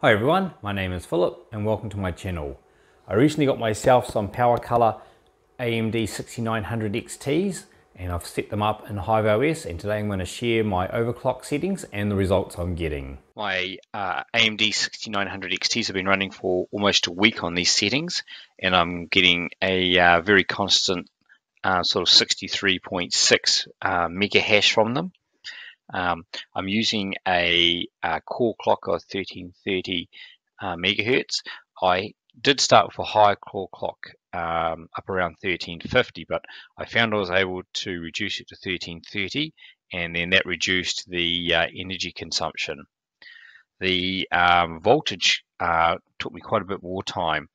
Hi everyone, my name is Philip and welcome to my channel. I recently got myself some PowerColor AMD 6900 XTs and I've set them up in HiveOS and today I'm going to share my overclock settings and the results I'm getting. My uh, AMD 6900 XTs have been running for almost a week on these settings and I'm getting a uh, very constant uh, sort of 63.6 uh, mega hash from them. Um, I'm using a, a, core clock of 1330 uh, megahertz. I did start with a higher core clock um, up around 1350, but I found I was able to reduce it to 1330, and then that reduced the uh, energy consumption. The um, voltage uh, took me quite a bit more time.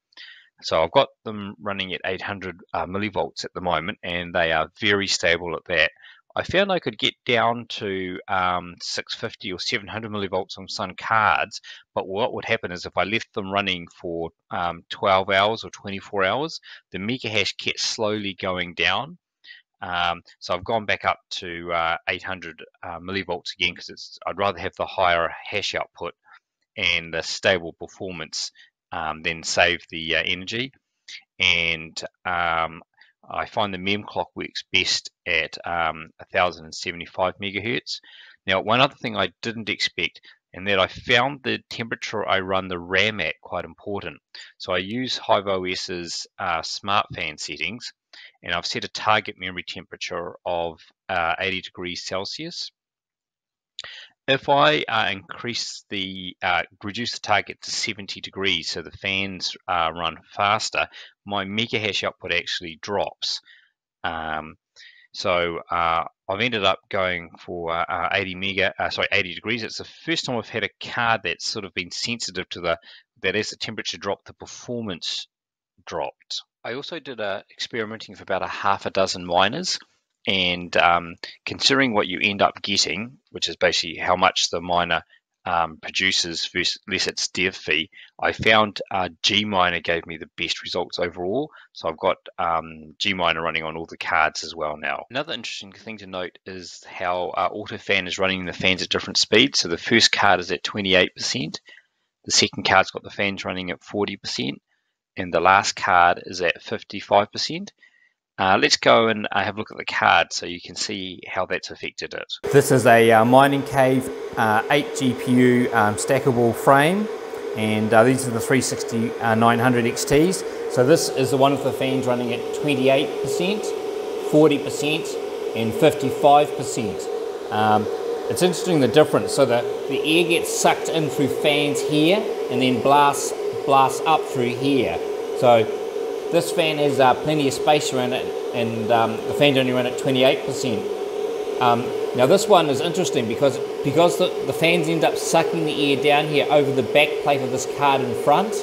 So I've got them running at 800 uh, millivolts at the moment, and they are very stable at that. I found I could get down to um, 650 or 700 millivolts on some cards, but what would happen is if I left them running for um, 12 hours or 24 hours, the mega hash kept slowly going down. Um, so I've gone back up to uh, 800 uh, millivolts again because I'd rather have the higher hash output and the stable performance um, than save the uh, energy. And um, I find the MEM clock works best at um, 1075 megahertz. Now, one other thing I didn't expect, and that I found the temperature I run the RAM at quite important. So I use HiveOS's uh, smart fan settings, and I've set a target memory temperature of uh, 80 degrees Celsius. If I uh, increase the, uh, reduce the target to 70 degrees so the fans uh, run faster, my mega hash output actually drops. Um, so uh, I've ended up going for uh, uh, 80 mega, sorry, 80 degrees. It's the first time I've had a card that's sort of been sensitive to the, that as the temperature dropped, the performance dropped. I also did uh, experimenting for about a half a dozen miners and um, considering what you end up getting, which is basically how much the miner um, produces versus less its dev fee, I found uh, Gminer gave me the best results overall. So I've got um, Gminer running on all the cards as well now. Another interesting thing to note is how uh, AutoFan is running the fans at different speeds. So the first card is at 28%, the second card's got the fans running at 40%, and the last card is at 55%. Uh, let's go and uh, have a look at the card so you can see how that's affected it. This is a uh, Mining Cave uh, 8 GPU um, stackable frame and uh, these are the 360 900 XTs. So this is the one with the fans running at 28%, 40% and 55%. Um, it's interesting the difference. So the, the air gets sucked in through fans here and then blasts, blasts up through here. So this fan has uh, plenty of space around it and um, the fan's only run at 28%. Um, now this one is interesting because because the, the, fans end up sucking the air down here over the back plate of this card in front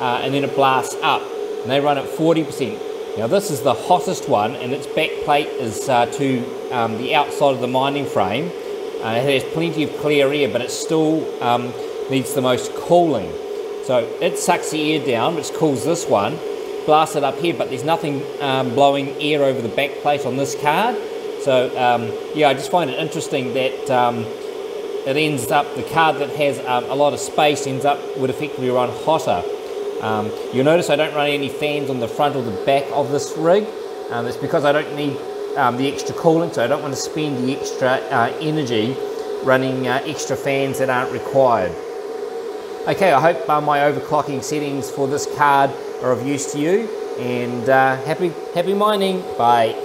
uh, and then it blasts up and they run at 40%. Now this is the hottest one and its back plate is uh, to um, the outside of the mining frame. Uh, it has plenty of clear air but it still um, needs the most cooling. So it sucks the air down which cools this one blasted up here, but there's nothing um, blowing air over the back plate on this card. So um, yeah, I just find it interesting that um, it ends up, the card that has um, a lot of space ends up, would effectively run hotter. Um, you'll notice I don't run any fans on the front or the back of this rig. Um, it's because I don't need the extra cooling, so I don't want to spend the extra uh, energy running uh, extra fans that aren't required. Okay, I hope uh, my overclocking settings for this card are of use to you and uh, happy happy mining. Bye